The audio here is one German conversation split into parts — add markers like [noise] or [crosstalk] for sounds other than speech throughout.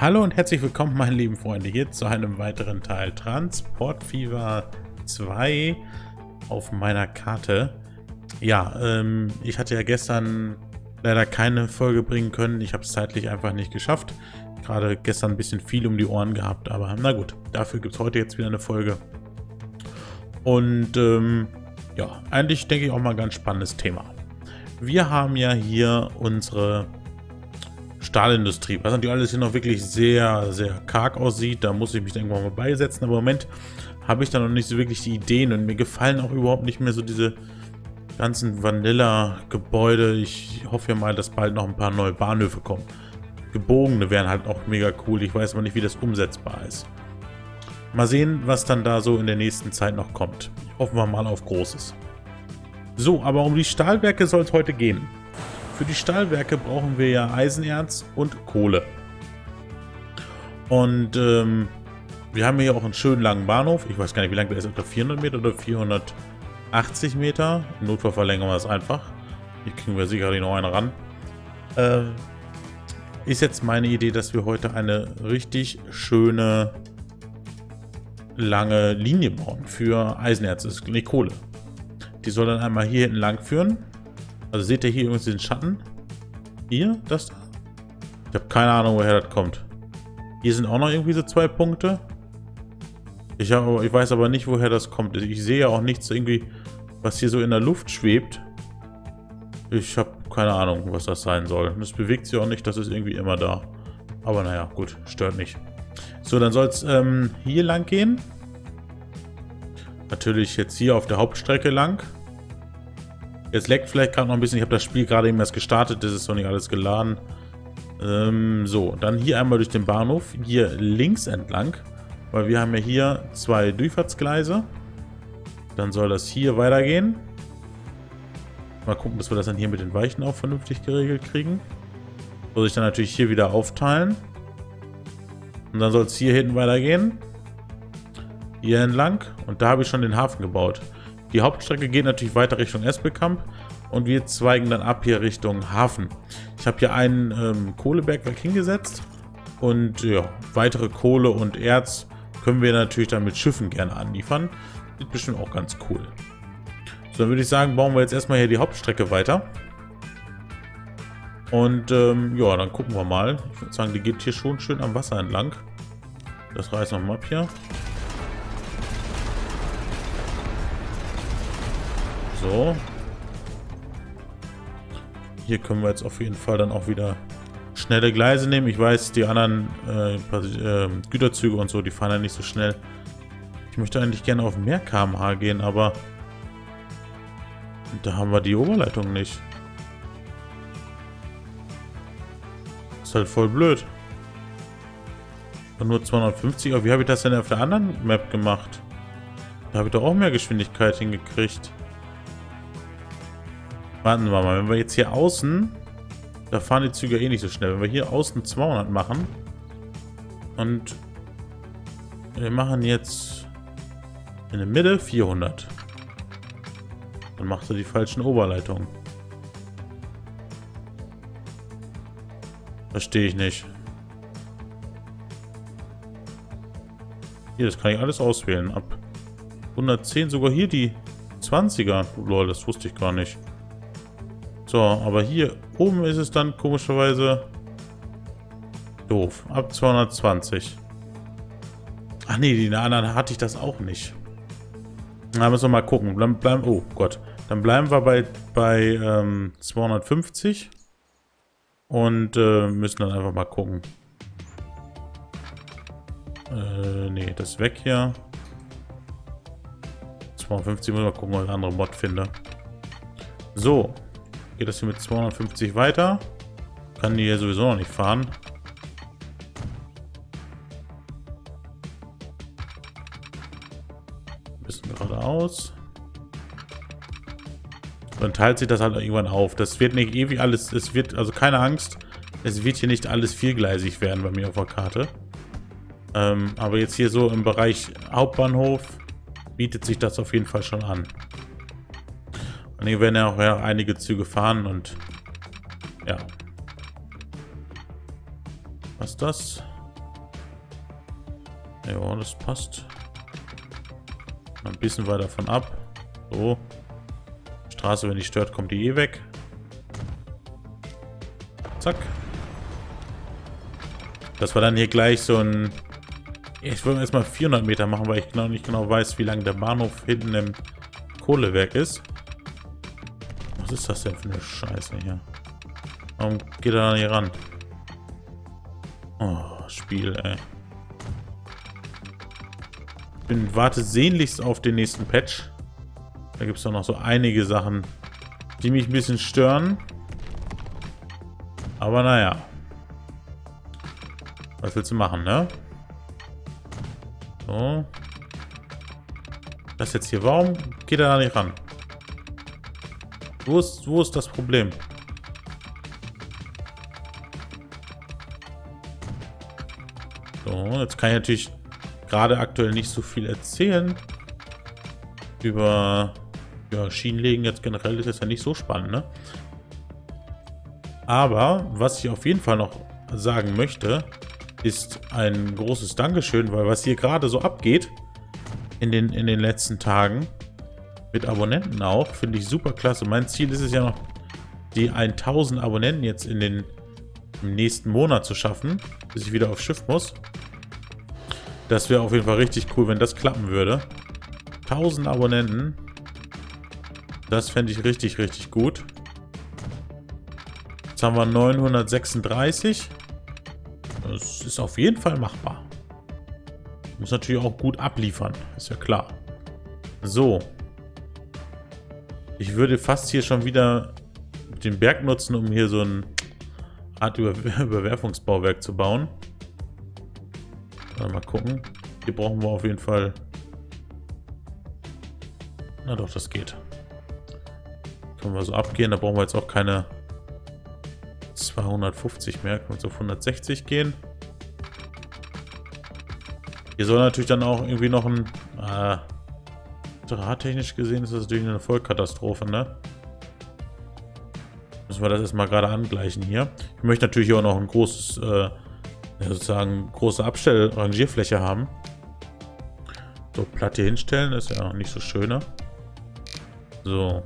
Hallo und herzlich willkommen, meine lieben Freunde, hier zu einem weiteren Teil Transport Fever 2 auf meiner Karte. Ja, ähm, ich hatte ja gestern leider keine Folge bringen können. Ich habe es zeitlich einfach nicht geschafft. Gerade gestern ein bisschen viel um die Ohren gehabt, aber na gut, dafür gibt es heute jetzt wieder eine Folge. Und ähm, ja, eigentlich denke ich auch mal ein ganz spannendes Thema. Wir haben ja hier unsere Stahlindustrie, was natürlich alles hier noch wirklich sehr, sehr karg aussieht. Da muss ich mich irgendwann mal beisetzen. Aber im Moment habe ich da noch nicht so wirklich die Ideen und mir gefallen auch überhaupt nicht mehr so diese ganzen Vanilla-Gebäude. Ich hoffe ja mal, dass bald noch ein paar neue Bahnhöfe kommen. Gebogene wären halt auch mega cool. Ich weiß aber nicht, wie das umsetzbar ist. Mal sehen, was dann da so in der nächsten Zeit noch kommt. Hoffen wir mal auf Großes. So, aber um die Stahlwerke soll es heute gehen. Für die Stahlwerke brauchen wir ja Eisenerz und Kohle. Und ähm, wir haben hier auch einen schönen langen Bahnhof. Ich weiß gar nicht, wie lang der ist. Etwa 400 Meter oder 480 Meter. Im Notfall verlängern wir das einfach. Hier kriegen wir sicherlich noch einen ran. Ähm, ist jetzt meine Idee, dass wir heute eine richtig schöne lange Linie bauen für Eisenerz. Ist nicht Kohle. Die soll dann einmal hier hinten lang führen. Also seht ihr hier übrigens den Schatten? Hier? Das da? Ich habe keine Ahnung, woher das kommt. Hier sind auch noch irgendwie so zwei Punkte. Ich, hab, ich weiß aber nicht, woher das kommt. Ich sehe ja auch nichts irgendwie, was hier so in der Luft schwebt. Ich habe keine Ahnung, was das sein soll. Das bewegt sich auch nicht, das ist irgendwie immer da. Aber naja, gut, stört nicht. So, dann soll es ähm, hier lang gehen. Natürlich jetzt hier auf der Hauptstrecke lang. Jetzt leckt vielleicht gerade noch ein bisschen. Ich habe das Spiel gerade eben erst gestartet. Das ist noch nicht alles geladen. Ähm, so, dann hier einmal durch den Bahnhof. Hier links entlang. Weil wir haben ja hier zwei Durchfahrtsgleise. Dann soll das hier weitergehen. Mal gucken, dass wir das dann hier mit den Weichen auch vernünftig geregelt kriegen. Soll sich dann natürlich hier wieder aufteilen. Und dann soll es hier hinten weitergehen. Hier entlang. Und da habe ich schon den Hafen gebaut. Die Hauptstrecke geht natürlich weiter Richtung Espelkamp und wir zweigen dann ab hier Richtung Hafen. Ich habe hier ein ähm, Kohlebergwerk hingesetzt und ja, weitere Kohle und Erz können wir natürlich dann mit Schiffen gerne anliefern. Ist bestimmt auch ganz cool. So, dann würde ich sagen, bauen wir jetzt erstmal hier die Hauptstrecke weiter. Und ähm, ja, dann gucken wir mal. Ich würde sagen, die geht hier schon schön am Wasser entlang. Das reißen wir mal ab hier. So. Hier können wir jetzt auf jeden Fall dann auch wieder schnelle Gleise nehmen. Ich weiß, die anderen äh, äh, Güterzüge und so, die fahren ja nicht so schnell. Ich möchte eigentlich gerne auf mehr kmh gehen, aber da haben wir die Oberleitung nicht. Ist halt voll blöd. Und nur 250, aber wie habe ich das denn auf der anderen Map gemacht? Da habe ich doch auch mehr Geschwindigkeit hingekriegt. Warten wir mal, wenn wir jetzt hier außen, da fahren die Züge eh nicht so schnell. Wenn wir hier außen 200 machen und wir machen jetzt in der Mitte 400, dann macht er die falschen Oberleitungen. Verstehe ich nicht. Hier, das kann ich alles auswählen. Ab 110 sogar hier die 20er. Lol, das wusste ich gar nicht. So, aber hier oben ist es dann komischerweise doof. Ab 220. Ach nee, die anderen hatte ich das auch nicht. Da müssen wir mal gucken. Dann bleiben, oh Gott. Dann bleiben wir bei, bei ähm, 250. Und äh, müssen dann einfach mal gucken. Äh, nee, das weg hier. 250 muss mal gucken, ob ich eine andere Mod finde. So geht das hier mit 250 weiter. Kann die hier sowieso noch nicht fahren. Ein bisschen geradeaus. Dann teilt sich das halt irgendwann auf. Das wird nicht ewig alles, es wird, also keine Angst, es wird hier nicht alles viergleisig werden bei mir auf der Karte. Ähm, aber jetzt hier so im Bereich Hauptbahnhof bietet sich das auf jeden Fall schon an. Und hier werden ja auch ja, einige Züge fahren und ja. Was das? Ja, das passt. Ein bisschen weiter von ab. So. Straße, wenn die stört, kommt die eh weg. Zack. Das war dann hier gleich so ein... Ich wollte erstmal 400 Meter machen, weil ich genau nicht genau weiß, wie lang der Bahnhof hinten im Kohlewerk ist. Was ist das denn für eine Scheiße hier? Warum geht er da nicht ran? Oh, Spiel, ey. Ich bin, warte sehnlichst auf den nächsten Patch. Da gibt es doch noch so einige Sachen, die mich ein bisschen stören. Aber naja. Was willst du machen, ne? So. Das jetzt hier. Warum geht er da nicht ran? Wo ist, wo ist das Problem? So, jetzt kann ich natürlich gerade aktuell nicht so viel erzählen. Über ja, Schienenlegen jetzt generell ist es ja nicht so spannend, ne? Aber was ich auf jeden Fall noch sagen möchte, ist ein großes Dankeschön, weil was hier gerade so abgeht in den, in den letzten Tagen, mit Abonnenten auch, finde ich super klasse. Mein Ziel ist es ja noch, die 1000 Abonnenten jetzt in den im nächsten Monat zu schaffen, bis ich wieder aufs Schiff muss. Das wäre auf jeden Fall richtig cool, wenn das klappen würde. 1000 Abonnenten. Das fände ich richtig, richtig gut. Jetzt haben wir 936. Das ist auf jeden Fall machbar. Muss natürlich auch gut abliefern, ist ja klar. So. Ich würde fast hier schon wieder den Berg nutzen, um hier so ein Art Über [laughs] Überwerfungsbauwerk zu bauen. Mal gucken. Hier brauchen wir auf jeden Fall... Na doch, das geht. Können wir so abgehen. Da brauchen wir jetzt auch keine 250 mehr. Können wir auf 160 gehen. Hier soll natürlich dann auch irgendwie noch ein... Äh, drahttechnisch gesehen ist das natürlich eine Vollkatastrophe, ne? Müssen wir das erstmal gerade angleichen hier. Ich möchte natürlich auch noch ein großes, äh, sozusagen große Abstellrangierfläche haben. So, Platte hinstellen ist ja nicht so schöner. So.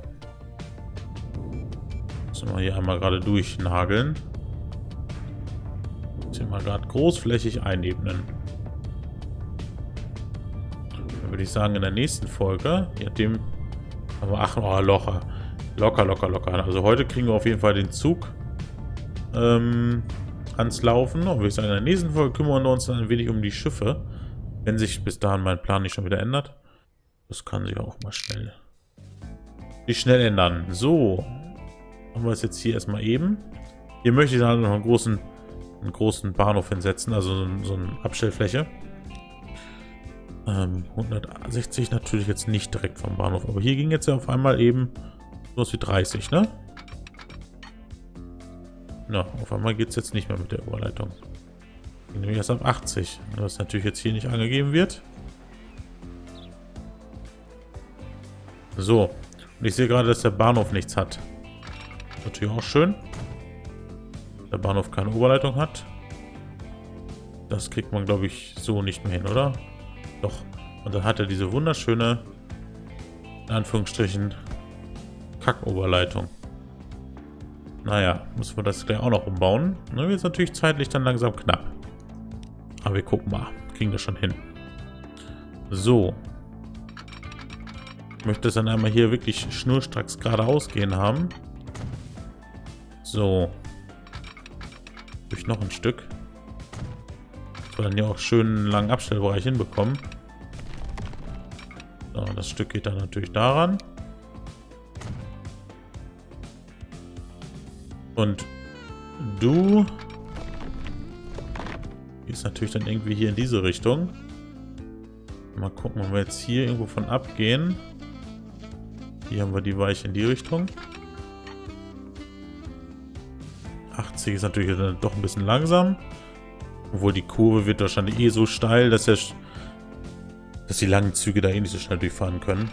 Müssen wir hier einmal gerade durchnageln. Jetzt hier mal gerade großflächig einebnen. Würde ich sagen, in der nächsten Folge, je nachdem, aber ach, oh, locker. Locker, locker, locker. Also heute kriegen wir auf jeden Fall den Zug ähm, ans Laufen. Und würde ich sagen, in der nächsten Folge kümmern wir uns dann ein wenig um die Schiffe. Wenn sich bis dahin mein Plan nicht schon wieder ändert. Das kann sich auch mal schnell, nicht schnell ändern. So. Machen wir es jetzt hier erstmal eben. Hier möchte ich dann noch einen großen, einen großen Bahnhof hinsetzen. Also so, so eine Abstellfläche. Ähm, 160 natürlich jetzt nicht direkt vom Bahnhof. Aber hier ging jetzt ja auf einmal eben Sowas wie 30, ne? Na, auf einmal geht es jetzt nicht mehr mit der Überleitung. Nämlich erst ab 80. Was natürlich jetzt hier nicht angegeben wird. So. Und ich sehe gerade, dass der Bahnhof nichts hat. Natürlich auch schön. Der Bahnhof keine Oberleitung hat. Das kriegt man, glaube ich, so nicht mehr hin, oder? Doch. Und dann hat er diese wunderschöne, in Anführungsstrichen, Kackoberleitung. Naja, müssen wir das gleich auch noch umbauen. Dann wird es natürlich zeitlich dann langsam knapp. Aber wir gucken mal. Kriegen das schon hin. So. Ich möchte es dann einmal hier wirklich schnurstracks geradeaus gehen haben. So. Durch noch ein Stück. Dass wir dann hier auch schön einen langen Abstellbereich hinbekommen. So, das Stück geht dann natürlich daran. Und du gehst natürlich dann irgendwie hier in diese Richtung. Mal gucken, ob wir jetzt hier irgendwo von abgehen. Hier haben wir die Weiche in die Richtung. 80 ist natürlich dann doch ein bisschen langsam. Obwohl die Kurve wird wahrscheinlich eh so steil, dass, der, dass die langen Züge da eh nicht so schnell durchfahren können.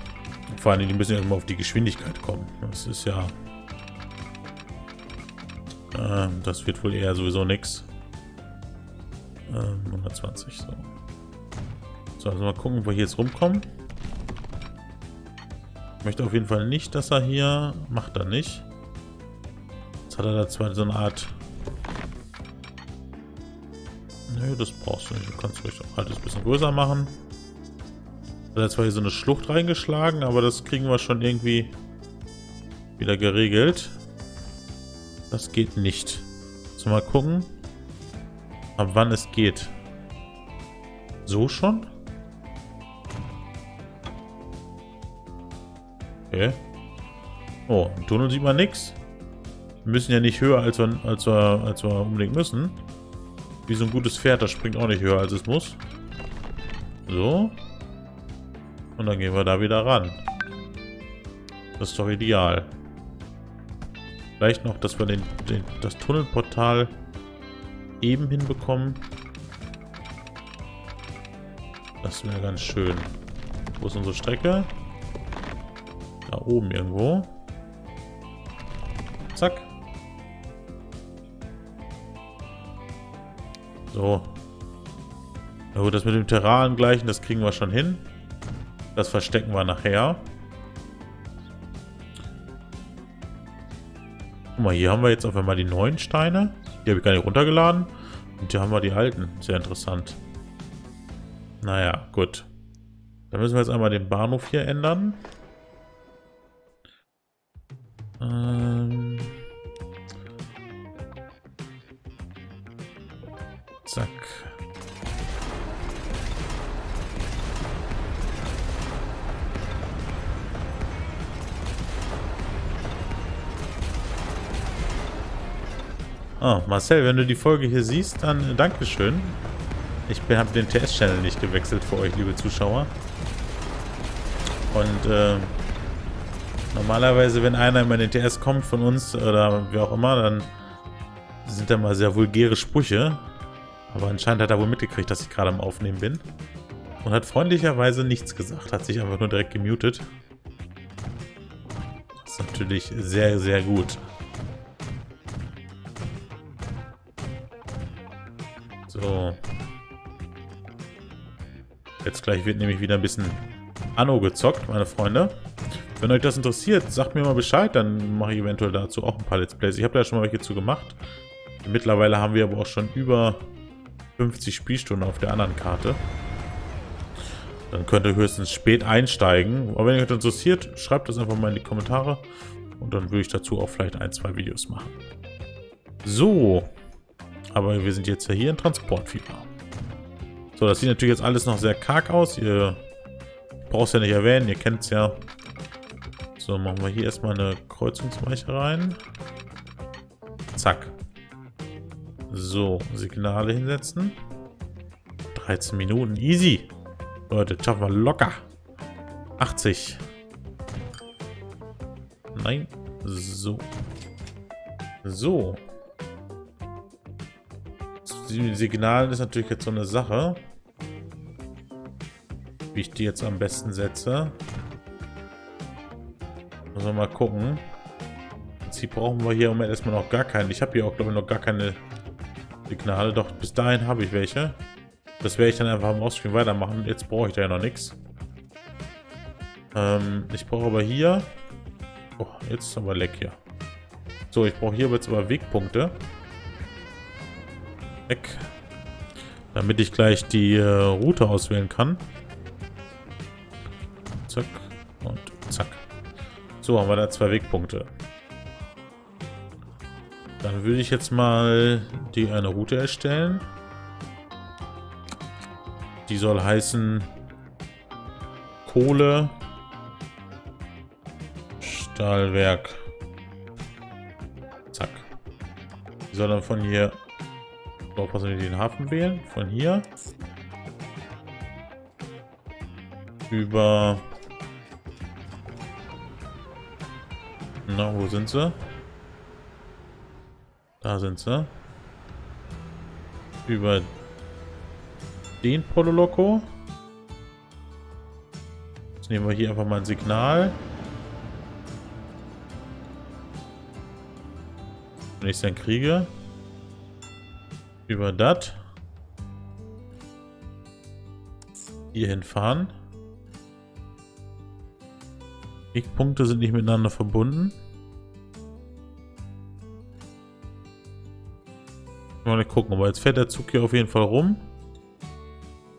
Vor allem, die müssen ja immer auf die Geschwindigkeit kommen. Das ist ja ähm, das wird wohl eher sowieso nix. Ähm, 120, so. So, also mal gucken, wo wir hier jetzt rumkommen. Ich möchte auf jeden Fall nicht, dass er hier... Macht er nicht. Jetzt hat er da zwar so eine Art... Nö, das brauchst du nicht. Du kannst ruhig auch alles ein bisschen größer machen. Hat er zwar hier so eine Schlucht reingeschlagen, aber das kriegen wir schon irgendwie wieder geregelt. Das geht nicht. So, mal gucken, ab wann es geht. So schon? Okay. Oh, im Tunnel sieht man nichts. Wir müssen ja nicht höher, als wir, als, wir, als wir unbedingt müssen. Wie so ein gutes Pferd, das springt auch nicht höher, als es muss. So. Und dann gehen wir da wieder ran. Das ist doch ideal. Vielleicht noch, dass wir den, den, das Tunnelportal eben hinbekommen. Das wäre ganz schön. Wo ist unsere Strecke? Da oben irgendwo. Zack. So. Gut, das mit dem Terran gleichen, das kriegen wir schon hin. Das verstecken wir nachher. Guck mal, hier haben wir jetzt auf einmal die neuen Steine. Die habe ich gar nicht runtergeladen. Und hier haben wir die alten. Sehr interessant. Naja, gut. Dann müssen wir jetzt einmal den Bahnhof hier ändern. Ähm Zack. Oh, Marcel, wenn du die Folge hier siehst, dann äh, Dankeschön. Ich habe den TS-Channel nicht gewechselt für euch, liebe Zuschauer. Und äh, normalerweise, wenn einer immer in den TS kommt von uns oder wie auch immer, dann sind da mal sehr vulgäre Sprüche. Aber anscheinend hat er wohl mitgekriegt, dass ich gerade am Aufnehmen bin. Und hat freundlicherweise nichts gesagt. Hat sich einfach nur direkt gemutet. Das ist natürlich sehr, sehr gut. So. Jetzt gleich wird nämlich wieder ein bisschen Anno gezockt, meine Freunde. Wenn euch das interessiert, sagt mir mal Bescheid, dann mache ich eventuell dazu auch ein paar Let's Plays. Ich habe da schon mal welche zu gemacht. Mittlerweile haben wir aber auch schon über 50 Spielstunden auf der anderen Karte. Dann könnt ihr höchstens spät einsteigen. Aber wenn euch das interessiert, schreibt das einfach mal in die Kommentare. Und dann würde ich dazu auch vielleicht ein, zwei Videos machen. So. Aber wir sind jetzt ja hier in Transportfieber. So, das sieht natürlich jetzt alles noch sehr karg aus. Ihr braucht es ja nicht erwähnen, ihr kennt es ja. So, machen wir hier erstmal eine Kreuzungsweiche rein. Zack. So, Signale hinsetzen. 13 Minuten, easy. Leute, schaffen wir locker. 80. Nein. So. So. Signalen ist natürlich jetzt so eine Sache wie ich die jetzt am besten setze. Müssen wir mal gucken. Im Prinzip brauchen wir hier im Moment erstmal noch gar keinen. Ich habe hier auch, glaube ich, noch gar keine Signale. Doch, bis dahin habe ich welche. Das werde ich dann einfach im Offscreen weitermachen. Jetzt brauche ich da ja noch nichts. Ähm, ich brauche aber hier... Oh, jetzt ist aber leck hier. So, ich brauche hier jetzt aber Wegpunkte. Weg. Damit ich gleich die äh, Route auswählen kann. Zack. Und zack. So, haben wir da zwei Wegpunkte. Dann würde ich jetzt mal die eine Route erstellen. Die soll heißen Kohle Stahlwerk. Zack. Die soll dann von hier aufpassen, wir den Hafen wählen. Von hier über Na, wo sind sie? Da sind sie. Über den Pololoco. Jetzt nehmen wir hier einfach mal ein Signal. Wenn ich es dann kriege. Über das. hier hinfahren. Wegpunkte sind nicht miteinander verbunden. Mal gucken, aber jetzt fährt der Zug hier auf jeden Fall rum.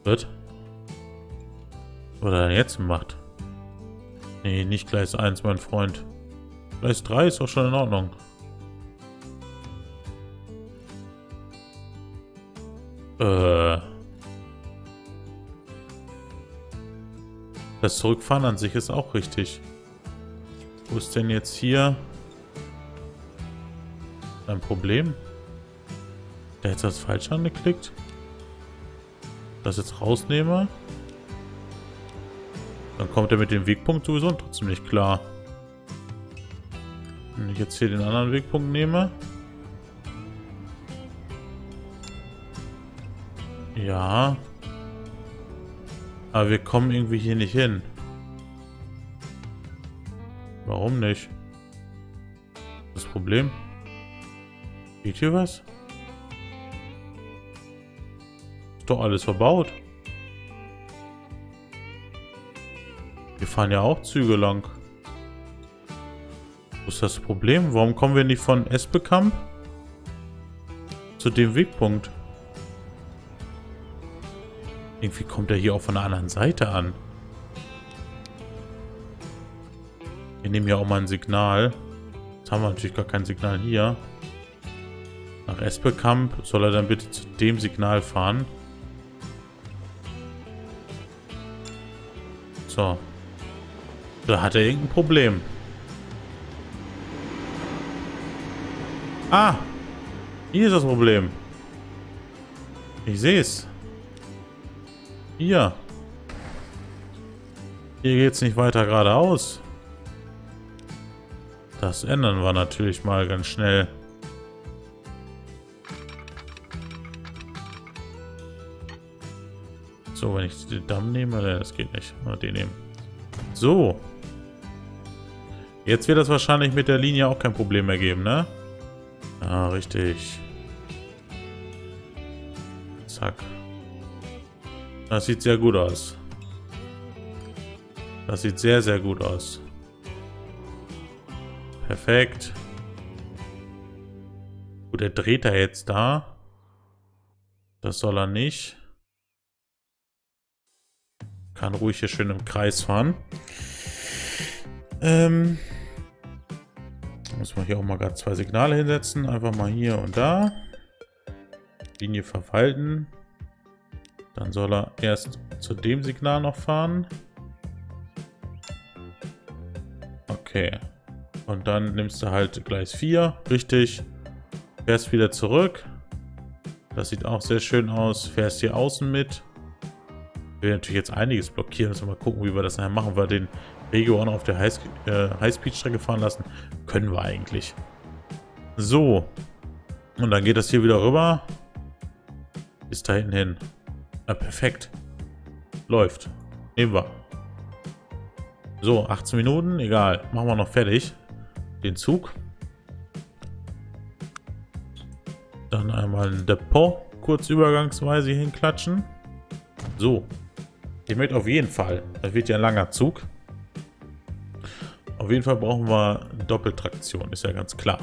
Wird. Er denn jetzt macht? Nee, nicht Gleis 1, mein Freund. Gleis 3 ist doch schon in Ordnung. Das Zurückfahren an sich ist auch richtig. Wo ist denn jetzt hier ein Problem? Der hat das falsch angeklickt. Das jetzt rausnehme. Dann kommt er mit dem Wegpunkt sowieso trotzdem nicht klar. Wenn ich jetzt hier den anderen Wegpunkt nehme. Ja. Aber wir kommen irgendwie hier nicht hin. Warum nicht? Das Problem? Geht hier was? Ist doch alles verbaut. Wir fahren ja auch Züge lang. Wo ist das Problem? Warum kommen wir nicht von Esbekamp zu dem Wegpunkt? Irgendwie kommt er hier auch von der anderen Seite an. Wir nehmen ja auch mal ein Signal. Jetzt haben wir natürlich gar kein Signal hier. Nach Esbekamp soll er dann bitte zu dem Signal fahren. So. Da hat er irgendein Problem. Ah! Hier ist das Problem. Ich sehe es. Hier. Hier geht es nicht weiter geradeaus. Das ändern wir natürlich mal ganz schnell. So, wenn ich den Damm nehme, das geht nicht. Mal den nehmen. So. Jetzt wird das wahrscheinlich mit der Linie auch kein Problem mehr geben, ne? Ja, richtig. Zack. Das sieht sehr gut aus. Das sieht sehr, sehr gut aus. Perfekt. Gut, er dreht er jetzt da. Das soll er nicht. Kann ruhig hier schön im Kreis fahren. Ähm, muss man hier auch mal gerade zwei Signale hinsetzen. Einfach mal hier und da. Linie verwalten. Dann soll er erst zu dem Signal noch fahren. Okay. Und dann nimmst du halt Gleis 4. Richtig. Fährst wieder zurück. Das sieht auch sehr schön aus. Fährst hier außen mit. Wir werden natürlich jetzt einiges blockieren. Müssen wir mal gucken, wie wir das nachher machen. Wir den Region auf der äh, Highspeed-Strecke fahren lassen. Können wir eigentlich. So. Und dann geht das hier wieder rüber. Bis da hinten hin. Na, perfekt. Läuft. Nehmen wir. So, 18 Minuten. Egal. Machen wir noch fertig. Den Zug. Dann einmal ein Depot kurz übergangsweise hinklatschen. So. Ich möchte auf jeden Fall. Das wird ja ein langer Zug. Auf jeden Fall brauchen wir Doppeltraktion, ist ja ganz klar.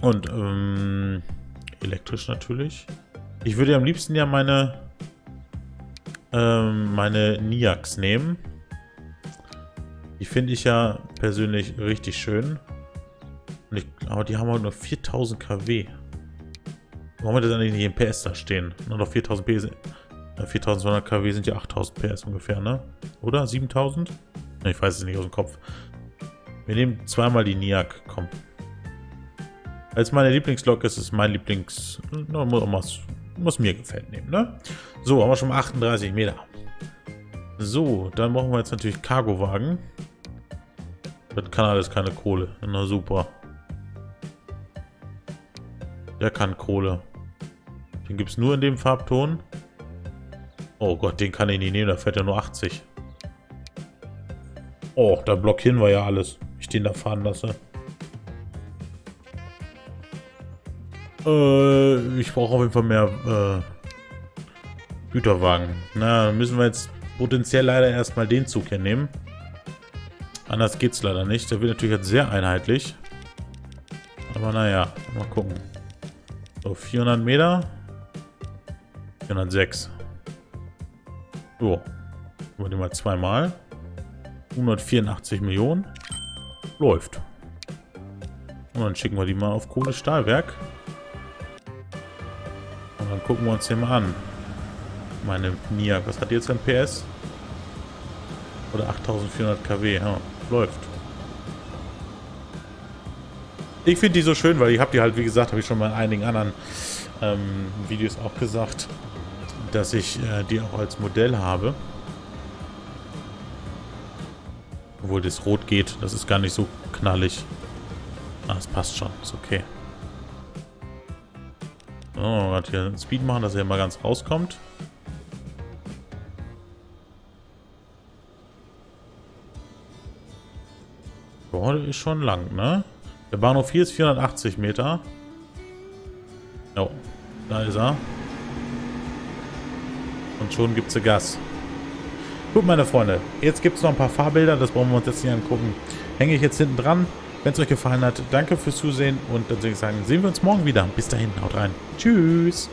Und ähm, elektrisch natürlich. Ich würde am liebsten ja meine ähm, meine Niax nehmen. Die finde ich ja persönlich richtig schön. Ich, aber die haben halt nur 4000 kW. Warum hat das eigentlich nicht im PS da stehen? Nur noch 4000 PS 4200 kW sind ja 8000 PS ungefähr, ne? Oder? 7000? Ich weiß es nicht aus dem Kopf. Wir nehmen zweimal die Niak, komm. Als meine Lieblingslok ist es mein Lieblings... Muss, muss mir gefällt nehmen, ne? So, haben wir schon mal 38 Meter. So, dann brauchen wir jetzt natürlich Cargowagen. Das kann alles keine Kohle. Na super. Der kann Kohle. Den gibt es nur in dem Farbton. Oh Gott, den kann ich nicht nehmen, da fährt er nur 80. Oh, da blockieren wir ja alles. Ich den da fahren lasse. Äh, ich brauche auf jeden Fall mehr, Güterwagen. Na, müssen wir jetzt potenziell leider erstmal den Zug hier nehmen. Anders geht's leider nicht. Der wird natürlich jetzt sehr einheitlich. Aber naja, mal gucken. So, 400 Meter. 406. So. Wir den mal zweimal. 184 Millionen. Läuft. Und dann schicken wir die mal auf Kohle-Stahlwerk. Gucken wir uns den mal an. Meine Nia, was hat die jetzt an PS? Oder 8400 kW, ja, läuft. Ich finde die so schön, weil ich habe die halt, wie gesagt, habe ich schon mal in einigen anderen ähm, Videos auch gesagt, dass ich äh, die auch als Modell habe. Obwohl das Rot geht, das ist gar nicht so knallig. Ah, das passt schon, ist okay. So, gerade hier Speed machen, dass er mal ganz rauskommt. Boah, der ist schon lang, ne? Der Bahnhof hier ist 480 Meter. Jo, da ist er. Und schon gibt es Gas. Gut, meine Freunde, jetzt gibt es noch ein paar Fahrbilder, das brauchen wir uns jetzt nicht angucken. Hänge ich jetzt hinten dran. Wenn es euch gefallen hat, danke fürs Zusehen und dann würde ich sagen, sehen wir uns morgen wieder. Bis dahin, haut rein. Tschüss.